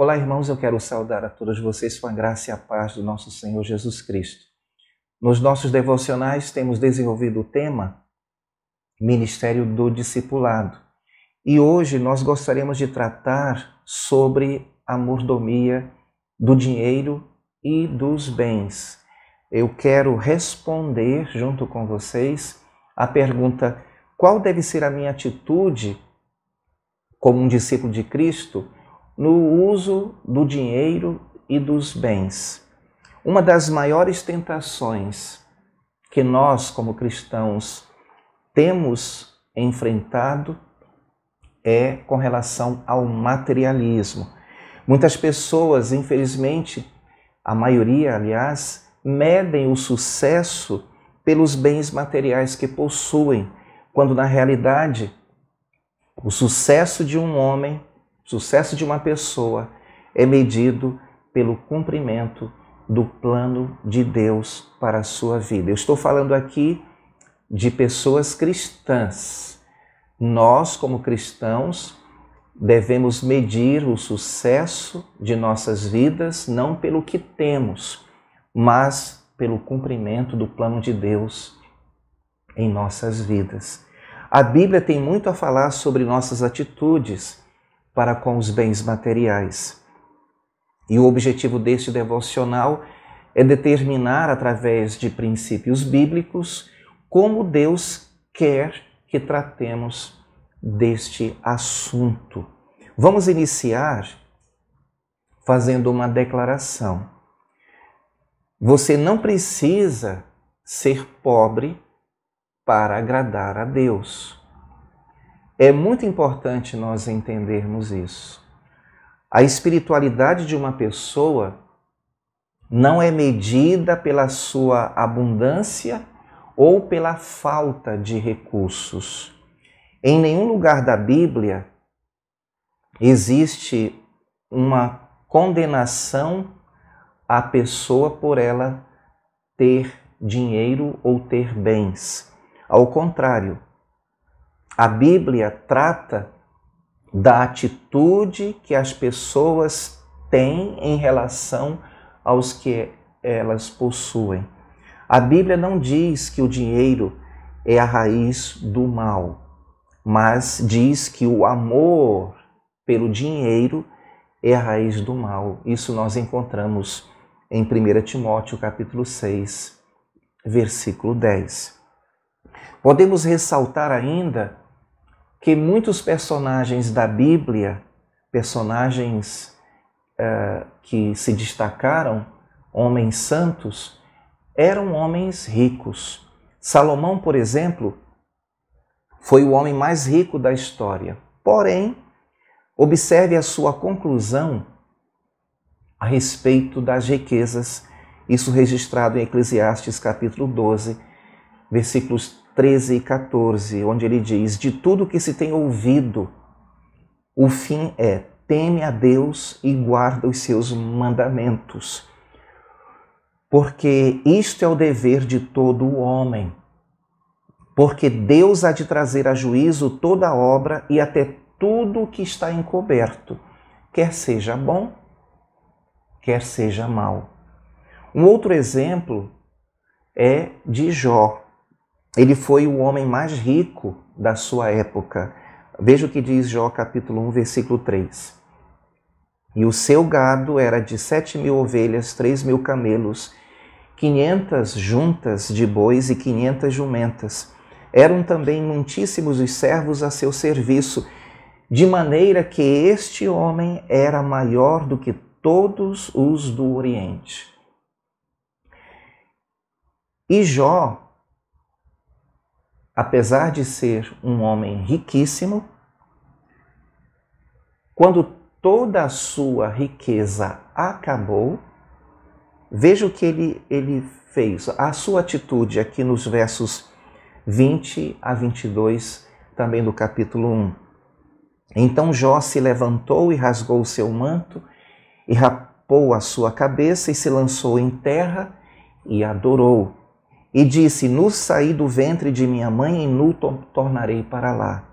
Olá, irmãos, eu quero saudar a todos vocês com a graça e a paz do nosso Senhor Jesus Cristo. Nos nossos devocionais temos desenvolvido o tema Ministério do Discipulado. E hoje nós gostaríamos de tratar sobre a mordomia do dinheiro e dos bens. Eu quero responder junto com vocês a pergunta: qual deve ser a minha atitude como um discípulo de Cristo no uso do dinheiro e dos bens. Uma das maiores tentações que nós, como cristãos, temos enfrentado é com relação ao materialismo. Muitas pessoas, infelizmente, a maioria, aliás, medem o sucesso pelos bens materiais que possuem, quando na realidade o sucesso de um homem sucesso de uma pessoa é medido pelo cumprimento do plano de Deus para a sua vida. Eu estou falando aqui de pessoas cristãs. Nós, como cristãos, devemos medir o sucesso de nossas vidas não pelo que temos, mas pelo cumprimento do plano de Deus em nossas vidas. A Bíblia tem muito a falar sobre nossas atitudes para com os bens materiais. E o objetivo deste devocional é determinar, através de princípios bíblicos, como Deus quer que tratemos deste assunto. Vamos iniciar fazendo uma declaração. Você não precisa ser pobre para agradar a Deus. É muito importante nós entendermos isso. A espiritualidade de uma pessoa não é medida pela sua abundância ou pela falta de recursos. Em nenhum lugar da Bíblia existe uma condenação à pessoa por ela ter dinheiro ou ter bens. Ao contrário, a Bíblia trata da atitude que as pessoas têm em relação aos que elas possuem. A Bíblia não diz que o dinheiro é a raiz do mal, mas diz que o amor pelo dinheiro é a raiz do mal. Isso nós encontramos em 1 Timóteo capítulo 6, versículo 10. Podemos ressaltar ainda que muitos personagens da Bíblia, personagens uh, que se destacaram, homens santos, eram homens ricos. Salomão, por exemplo, foi o homem mais rico da história. Porém, observe a sua conclusão a respeito das riquezas, isso registrado em Eclesiastes capítulo 12, versículos 13 e 14, onde ele diz: De tudo que se tem ouvido, o fim é teme a Deus e guarda os seus mandamentos. Porque isto é o dever de todo o homem. Porque Deus há de trazer a juízo toda obra e até tudo que está encoberto, quer seja bom, quer seja mal. Um outro exemplo é de Jó. Ele foi o homem mais rico da sua época. Veja o que diz Jó capítulo 1, versículo 3. E o seu gado era de sete mil ovelhas, três mil camelos, quinhentas juntas de bois e quinhentas jumentas. Eram também muitíssimos os servos a seu serviço, de maneira que este homem era maior do que todos os do Oriente. E Jó apesar de ser um homem riquíssimo, quando toda a sua riqueza acabou, veja o que ele, ele fez, a sua atitude aqui nos versos 20 a 22, também do capítulo 1. Então Jó se levantou e rasgou o seu manto, e rapou a sua cabeça, e se lançou em terra e adorou e disse: Nu saí do ventre de minha mãe e nu tornarei para lá.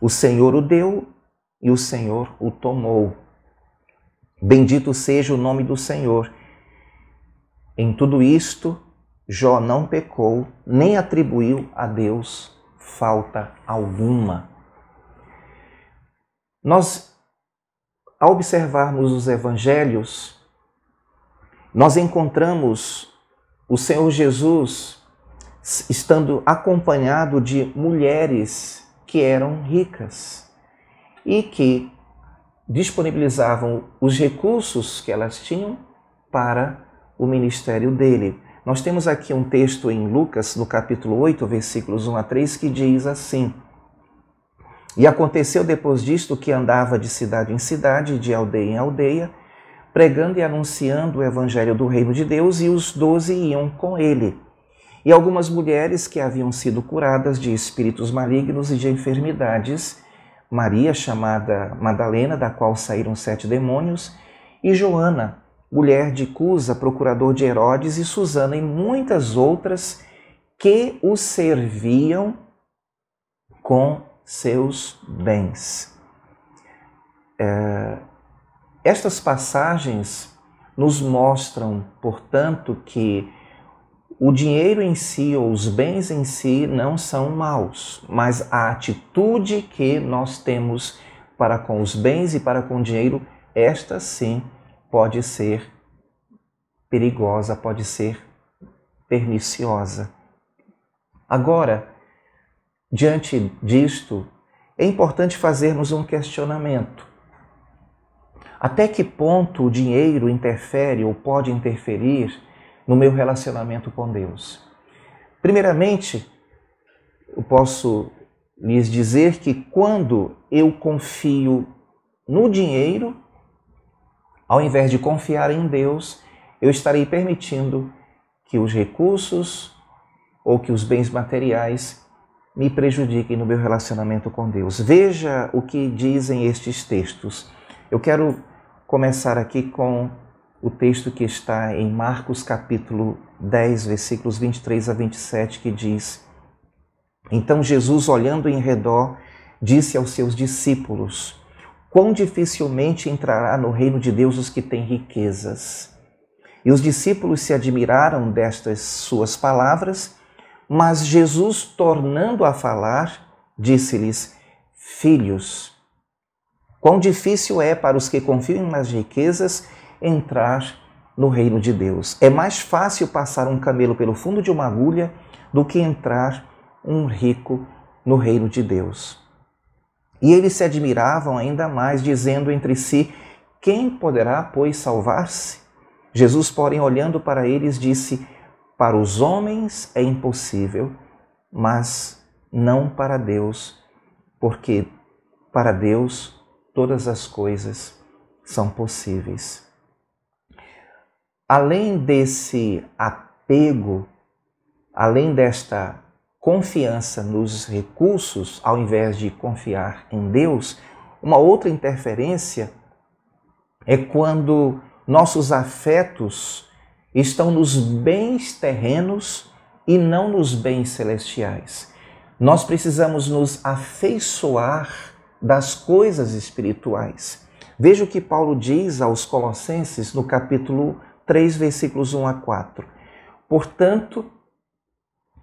O Senhor o deu e o Senhor o tomou. Bendito seja o nome do Senhor. Em tudo isto, Jó não pecou, nem atribuiu a Deus falta alguma. Nós, ao observarmos os evangelhos, nós encontramos o Senhor Jesus estando acompanhado de mulheres que eram ricas e que disponibilizavam os recursos que elas tinham para o ministério dele. Nós temos aqui um texto em Lucas, no capítulo 8, versículos 1 a 3, que diz assim: E aconteceu depois disto que andava de cidade em cidade, de aldeia em aldeia, pregando e anunciando o evangelho do reino de Deus, e os doze iam com ele. E algumas mulheres que haviam sido curadas de espíritos malignos e de enfermidades, Maria, chamada Madalena, da qual saíram sete demônios, e Joana, mulher de Cusa, procurador de Herodes, e Susana, e muitas outras que o serviam com seus bens. É, estas passagens nos mostram, portanto, que o dinheiro em si ou os bens em si não são maus, mas a atitude que nós temos para com os bens e para com o dinheiro, esta sim pode ser perigosa, pode ser perniciosa. Agora, diante disto, é importante fazermos um questionamento. Até que ponto o dinheiro interfere ou pode interferir no meu relacionamento com Deus. Primeiramente, eu posso lhes dizer que quando eu confio no dinheiro, ao invés de confiar em Deus, eu estarei permitindo que os recursos ou que os bens materiais me prejudiquem no meu relacionamento com Deus. Veja o que dizem estes textos. Eu quero começar aqui com o texto que está em Marcos capítulo 10, versículos 23 a 27, que diz: Então Jesus, olhando em redor, disse aos seus discípulos: Quão dificilmente entrará no reino de Deus os que têm riquezas. E os discípulos se admiraram destas suas palavras, mas Jesus, tornando a falar, disse-lhes: Filhos, quão difícil é para os que confiam nas riquezas entrar no reino de Deus. É mais fácil passar um camelo pelo fundo de uma agulha do que entrar um rico no reino de Deus. E eles se admiravam ainda mais, dizendo entre si: Quem poderá, pois, salvar-se? Jesus, porém, olhando para eles, disse: Para os homens é impossível, mas não para Deus, porque para Deus todas as coisas são possíveis além desse apego, além desta confiança nos recursos, ao invés de confiar em Deus, uma outra interferência é quando nossos afetos estão nos bens terrenos e não nos bens celestiais. Nós precisamos nos afeiçoar das coisas espirituais. Veja o que Paulo diz aos Colossenses no capítulo 3, versículos 1 a 4. Portanto,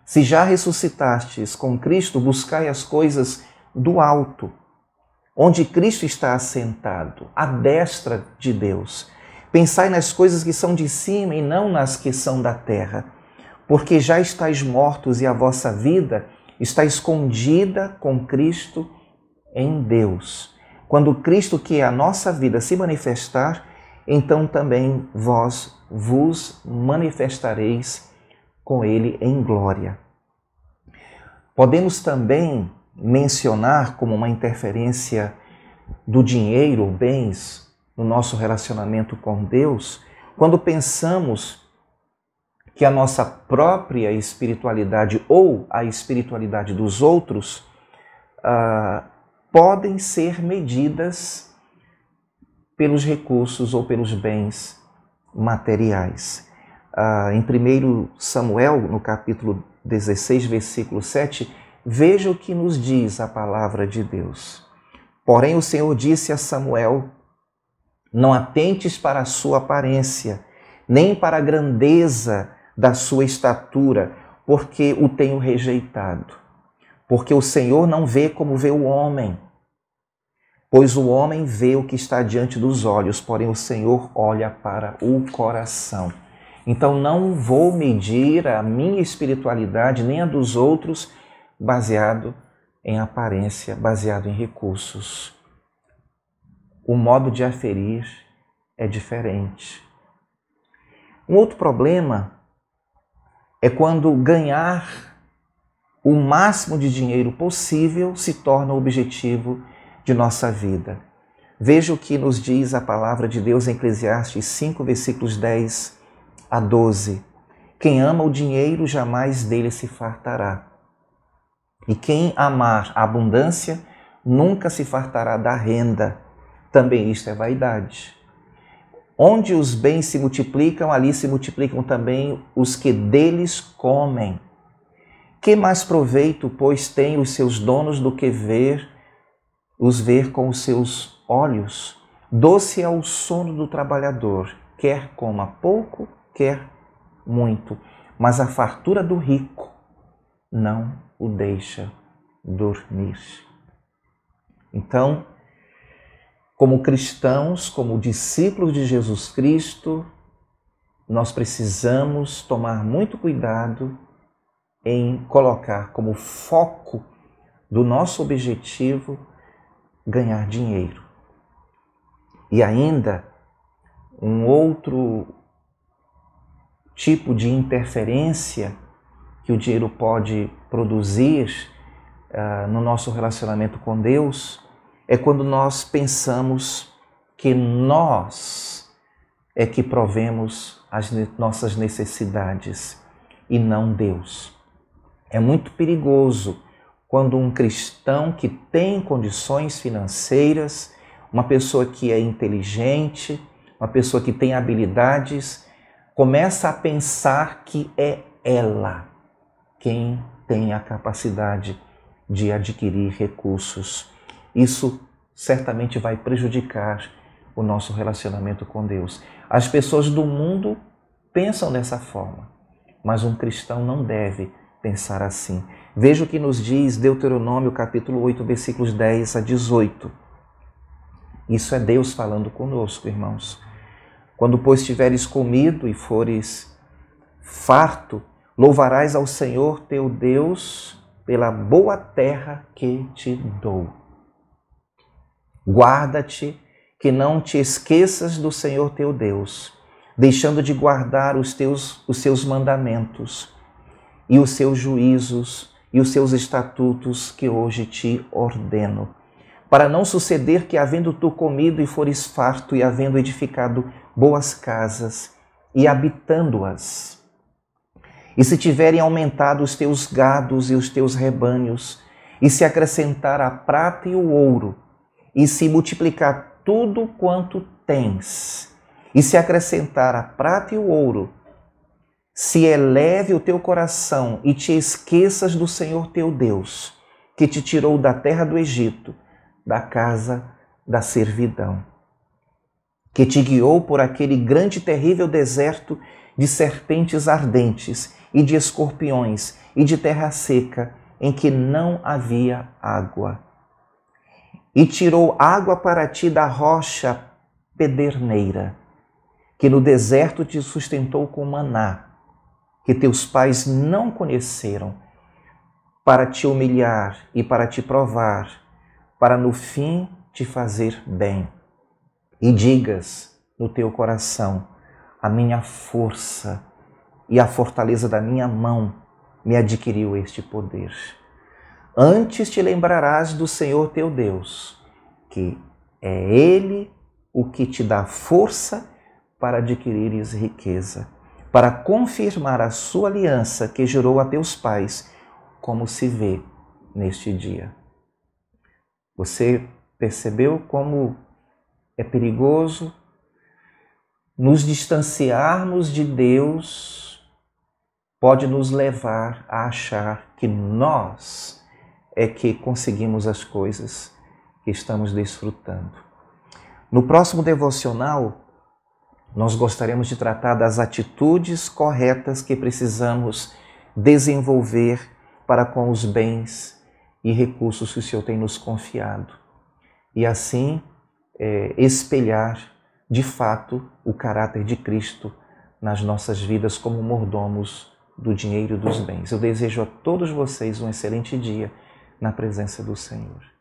se já ressuscitastes com Cristo, buscai as coisas do alto, onde Cristo está assentado, à destra de Deus. Pensai nas coisas que são de cima e não nas que são da terra, porque já estáis mortos e a vossa vida está escondida com Cristo em Deus. Quando Cristo, que é a nossa vida, se manifestar, então também vós vos manifestareis com ele em glória. Podemos também mencionar como uma interferência do dinheiro ou bens no nosso relacionamento com Deus, quando pensamos que a nossa própria espiritualidade ou a espiritualidade dos outros uh, podem ser medidas pelos recursos ou pelos bens materiais. Ah, em 1 Samuel, no capítulo 16, versículo 7, veja o que nos diz a palavra de Deus. Porém, o Senhor disse a Samuel: Não atentes para a sua aparência, nem para a grandeza da sua estatura, porque o tenho rejeitado. Porque o Senhor não vê como vê o homem. Pois o homem vê o que está diante dos olhos, porém o Senhor olha para o coração. Então não vou medir a minha espiritualidade nem a dos outros baseado em aparência, baseado em recursos. O modo de aferir é diferente. Um outro problema é quando ganhar o máximo de dinheiro possível se torna o objetivo de nossa vida. Veja o que nos diz a palavra de Deus em Eclesiastes 5, versículos 10 a 12. Quem ama o dinheiro jamais dele se fartará. E quem amar a abundância nunca se fartará da renda. Também isto é vaidade. Onde os bens se multiplicam, ali se multiplicam também os que deles comem. Que mais proveito, pois, têm os seus donos do que ver os ver com os seus olhos. Doce é o sono do trabalhador, quer coma pouco, quer muito, mas a fartura do rico não o deixa dormir. Então, como cristãos, como discípulos de Jesus Cristo, nós precisamos tomar muito cuidado em colocar como foco do nosso objetivo ganhar dinheiro. E ainda um outro tipo de interferência que o dinheiro pode produzir uh, no nosso relacionamento com Deus é quando nós pensamos que nós é que provemos as nossas necessidades e não Deus. É muito perigoso quando um cristão que tem condições financeiras, uma pessoa que é inteligente, uma pessoa que tem habilidades, começa a pensar que é ela quem tem a capacidade de adquirir recursos. Isso certamente vai prejudicar o nosso relacionamento com Deus. As pessoas do mundo pensam dessa forma, mas um cristão não deve pensar assim. Veja o que nos diz Deuteronômio capítulo 8, versículos 10 a 18. Isso é Deus falando conosco, irmãos. Quando, pois, tiveres comido e fores farto, louvarás ao Senhor teu Deus pela boa terra que te dou. Guarda-te que não te esqueças do Senhor teu Deus, deixando de guardar os teus os seus mandamentos e os seus juízos e os seus estatutos que hoje te ordeno. Para não suceder que, havendo tu comido e fores farto, e havendo edificado boas casas, e habitando-as, e se tiverem aumentado os teus gados e os teus rebanhos, e se acrescentar a prata e o ouro, e se multiplicar tudo quanto tens, e se acrescentar a prata e o ouro, se eleve o teu coração e te esqueças do Senhor teu Deus, que te tirou da terra do Egito, da casa da servidão, que te guiou por aquele grande e terrível deserto de serpentes ardentes e de escorpiões e de terra seca, em que não havia água. E tirou água para ti da rocha pederneira, que no deserto te sustentou com maná que teus pais não conheceram, para te humilhar e para te provar, para no fim te fazer bem. E digas no teu coração: a minha força e a fortaleza da minha mão me adquiriu este poder. Antes te lembrarás do Senhor teu Deus, que é Ele o que te dá força para adquirires riqueza para confirmar a sua aliança que jurou a teus pais, como se vê neste dia. Você percebeu como é perigoso nos distanciarmos de Deus, pode nos levar a achar que nós é que conseguimos as coisas que estamos desfrutando. No próximo devocional, nós gostaríamos de tratar das atitudes corretas que precisamos desenvolver para com os bens e recursos que o Senhor tem nos confiado. E assim é, espelhar de fato o caráter de Cristo nas nossas vidas como mordomos do dinheiro e dos bens. Eu desejo a todos vocês um excelente dia na presença do Senhor.